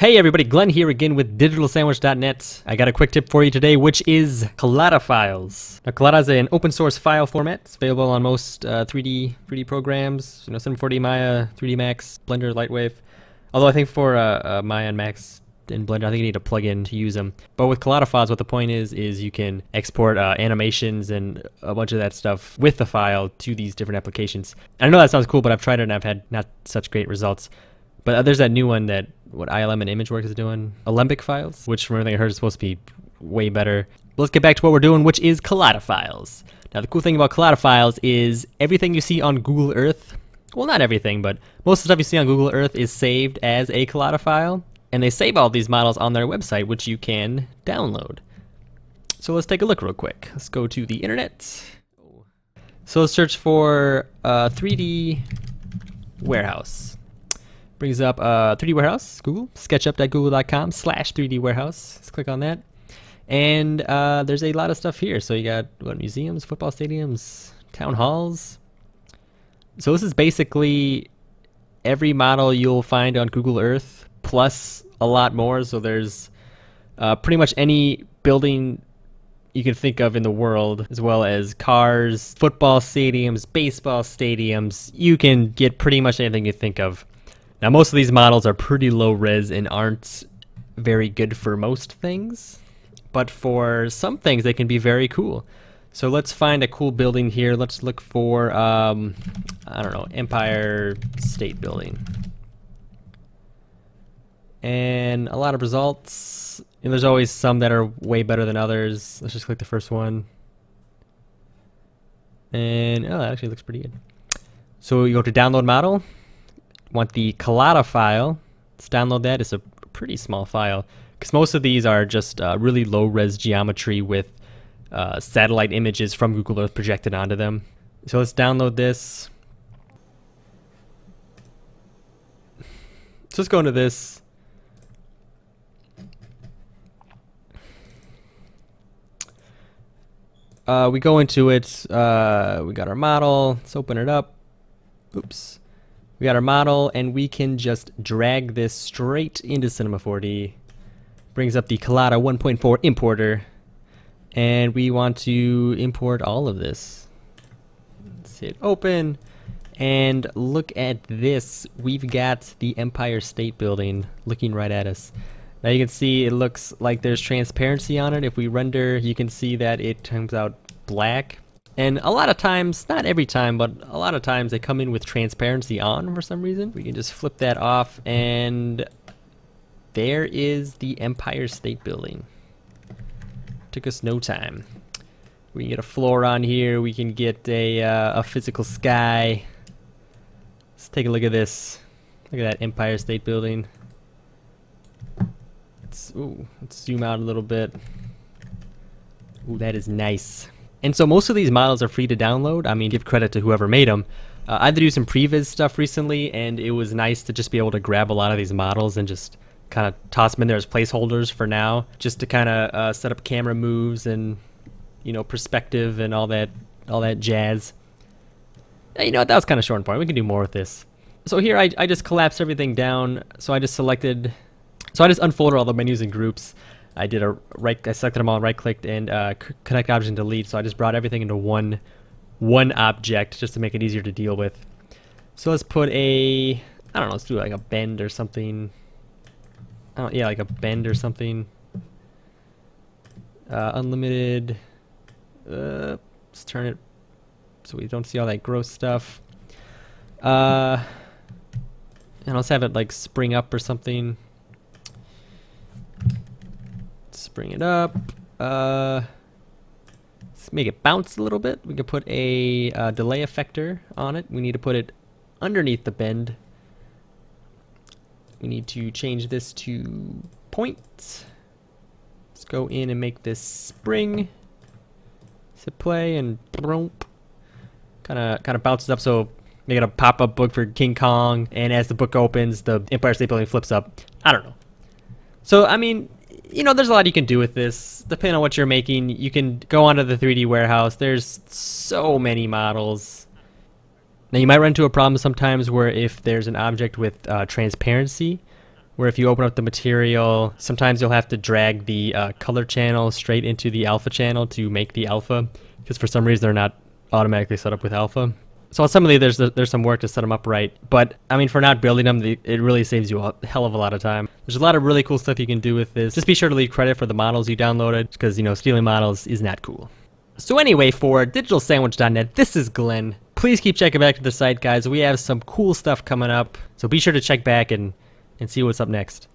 Hey everybody, Glen here again with DigitalSandwich.net. I got a quick tip for you today, which is Collada files. Now, Collada is an open source file format. It's available on most uh, 3D 3D programs, you know, 740 Maya, 3D Max, Blender, Lightwave. Although I think for uh, uh, Maya and Max and Blender, I think you need a plugin to use them. But with Collada files, what the point is, is you can export uh, animations and a bunch of that stuff with the file to these different applications. I know that sounds cool, but I've tried it and I've had not such great results. But uh, there's that new one that what ILM and ImageWorks is doing, Alembic files, which from everything I heard is supposed to be way better. But let's get back to what we're doing, which is Collada files. Now the cool thing about Collada files is everything you see on Google Earth, well not everything, but most of the stuff you see on Google Earth is saved as a Collada file, and they save all these models on their website, which you can download. So let's take a look real quick. Let's go to the internet. So let's search for uh, 3D warehouse. Brings up uh, 3D Warehouse, Google, sketchup.google.com slash 3D Warehouse. Let's click on that. And uh, there's a lot of stuff here. So you got what, museums, football stadiums, town halls. So this is basically every model you'll find on Google Earth plus a lot more. So there's uh, pretty much any building you can think of in the world, as well as cars, football stadiums, baseball stadiums. You can get pretty much anything you think of. Now most of these models are pretty low res and aren't very good for most things, but for some things they can be very cool. So let's find a cool building here. Let's look for, um, I don't know, Empire State Building. And a lot of results. And there's always some that are way better than others. Let's just click the first one. And, oh, that actually looks pretty good. So you go to download model want the Collada file, let's download that. It's a pretty small file because most of these are just uh, really low res geometry with uh, satellite images from Google Earth projected onto them. So let's download this. So let's go into this. Uh, we go into it, uh, we got our model, let's open it up. Oops. We got our model and we can just drag this straight into Cinema 4D. Brings up the Collada 1.4 importer. And we want to import all of this. Let's hit open. And look at this. We've got the Empire State Building looking right at us. Now you can see it looks like there's transparency on it. If we render, you can see that it turns out black. And a lot of times, not every time, but a lot of times they come in with transparency on for some reason. We can just flip that off and there is the Empire State Building. Took us no time. We can get a floor on here. We can get a, uh, a physical sky. Let's take a look at this. Look at that Empire State Building. Let's, ooh, let's zoom out a little bit. Ooh, that is nice. And so most of these models are free to download. I mean, give credit to whoever made them. Uh, I had to do some previs stuff recently, and it was nice to just be able to grab a lot of these models and just kind of toss them in there as placeholders for now, just to kind of uh, set up camera moves and you know perspective and all that all that jazz. You know that was kind of short and point. We can do more with this. So here I, I just collapsed everything down. So I just selected, so I just unfolded all the menus and groups. I did a right, I selected them all, right clicked and uh, connect and delete. So I just brought everything into one, one object just to make it easier to deal with. So let's put a, I don't know, let's do like a bend or something. I don't, yeah, like a bend or something. Uh, unlimited, uh, let's turn it so we don't see all that gross stuff. Uh, and let's have it like spring up or something. Let's bring it up. Uh, let's make it bounce a little bit. We can put a uh, delay effector on it. We need to put it underneath the bend. We need to change this to point. Let's go in and make this spring. Hit play and kind of kind of bounces up. So make it a pop-up book for King Kong, and as the book opens, the Empire State Building flips up. I don't know. So I mean, you know, there's a lot you can do with this. Depending on what you're making, you can go onto the 3D warehouse. There's so many models. Now, you might run into a problem sometimes where if there's an object with uh, transparency, where if you open up the material, sometimes you'll have to drag the uh, color channel straight into the alpha channel to make the alpha, because for some reason they're not automatically set up with alpha. So some of these, there's there's some work to set them up right, but I mean, for not building them, it really saves you a hell of a lot of time. There's a lot of really cool stuff you can do with this. Just be sure to leave credit for the models you downloaded, because you know stealing models is not cool. So anyway, for digitalsandwich.net, this is Glen. Please keep checking back to the site, guys. We have some cool stuff coming up, so be sure to check back and and see what's up next.